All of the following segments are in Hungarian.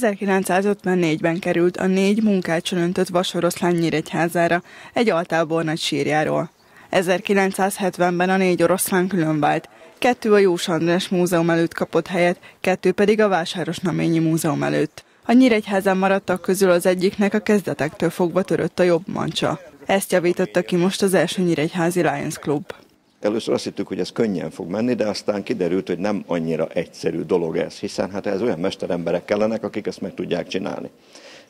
1954-ben került a négy munkácson öntött vasoroszlán Nyíregyházára, egy altából nagy sírjáról. 1970-ben a négy oroszlán különvált, kettő a Jós András Múzeum előtt kapott helyet, kettő pedig a Vásárosnaményi Múzeum előtt. A Nyíregyházán maradtak közül az egyiknek a kezdetektől fogva törött a jobb mancsa. Ezt javította ki most az első Nyíregyházi Lions Club. Először azt hittük, hogy ez könnyen fog menni, de aztán kiderült, hogy nem annyira egyszerű dolog ez, hiszen hát ez olyan mesteremberek kellenek, akik ezt meg tudják csinálni.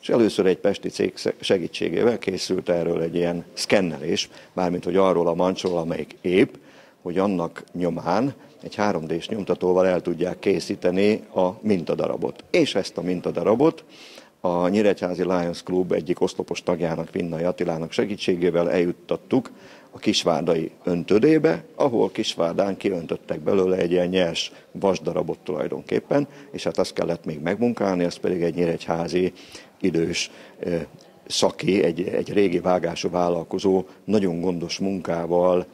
És először egy pesti cég segítségével készült erről egy ilyen szkennelés, mármint hogy arról a mancsról, amelyik épp, hogy annak nyomán egy 3D-s nyomtatóval el tudják készíteni a mintadarabot. És ezt a mintadarabot a Nyíregyházi Lions Club egyik oszlopos tagjának, Vinnai Attilának segítségével eljuttattuk a kisvárdai öntödébe, ahol kisvárdán kiöntöttek belőle egy ilyen nyers vasdarabot tulajdonképpen, és hát azt kellett még megmunkálni, az pedig egy nyíregyházi idős szaki, egy, egy régi vágású vállalkozó nagyon gondos munkával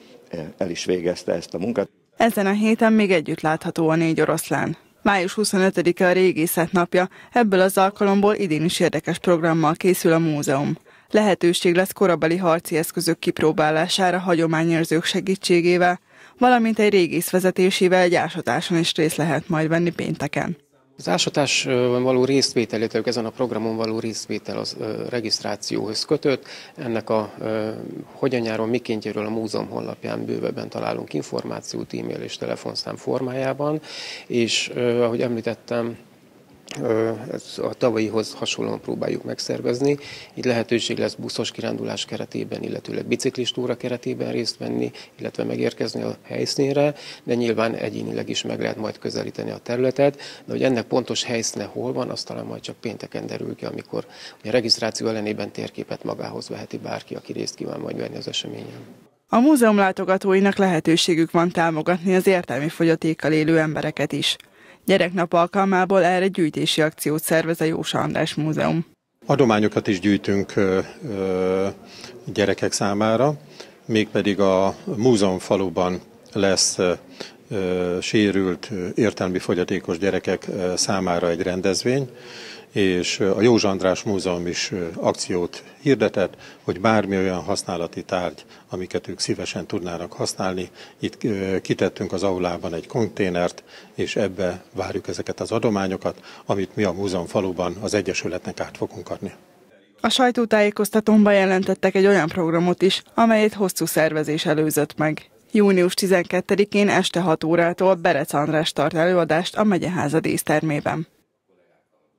el is végezte ezt a munkát. Ezen a héten még együtt látható a négy oroszlán. Május 25-e a régészet napja, ebből az alkalomból idén is érdekes programmal készül a múzeum. Lehetőség lesz korabeli harci eszközök kipróbálására hagyományőrzők segítségével, valamint egy régész vezetésével egy ásatáson is részt lehet majd venni pénteken. Az ásatásban való részvétel, illetve ezen a programon való részvétel az regisztrációhoz kötött. Ennek a hogyan járon mikéntjéről a múzeum honlapján bővebben találunk információt, e-mail és telefonszám formájában, és ahogy említettem, a tavalyihoz hasonlóan próbáljuk megszervezni. Így lehetőség lesz buszos kirándulás keretében, illetőleg biciklistúra keretében részt venni, illetve megérkezni a helyszínre, de nyilván egyénileg is meg lehet majd közelíteni a területet, de hogy ennek pontos helyszíne hol van, azt talán majd csak pénteken derül ki, amikor a regisztráció ellenében térképet magához veheti bárki, aki részt kíván majd venni az eseményen. A múzeum látogatóinak lehetőségük van támogatni az értelmi fogyatékkal élő embereket is. Gyereknap alkalmából erre gyűjtési akciót szervez a Jósa András Múzeum. Adományokat is gyűjtünk ö, ö, gyerekek számára, mégpedig a múzeum faluban lesz sérült értelmi fogyatékos gyerekek számára egy rendezvény, és a Józsa András Múzeum is akciót hirdetett, hogy bármi olyan használati tárgy, amiket ők szívesen tudnának használni. Itt kitettünk az aulában egy konténert, és ebbe várjuk ezeket az adományokat, amit mi a múzeum faluban az Egyesületnek át fogunk adni. A sajtótájékoztatón bejelentettek egy olyan programot is, amelyet hosszú szervezés előzött meg. Június 12-én este 6 órától Berec András tart előadást a megyeháza dísztermében.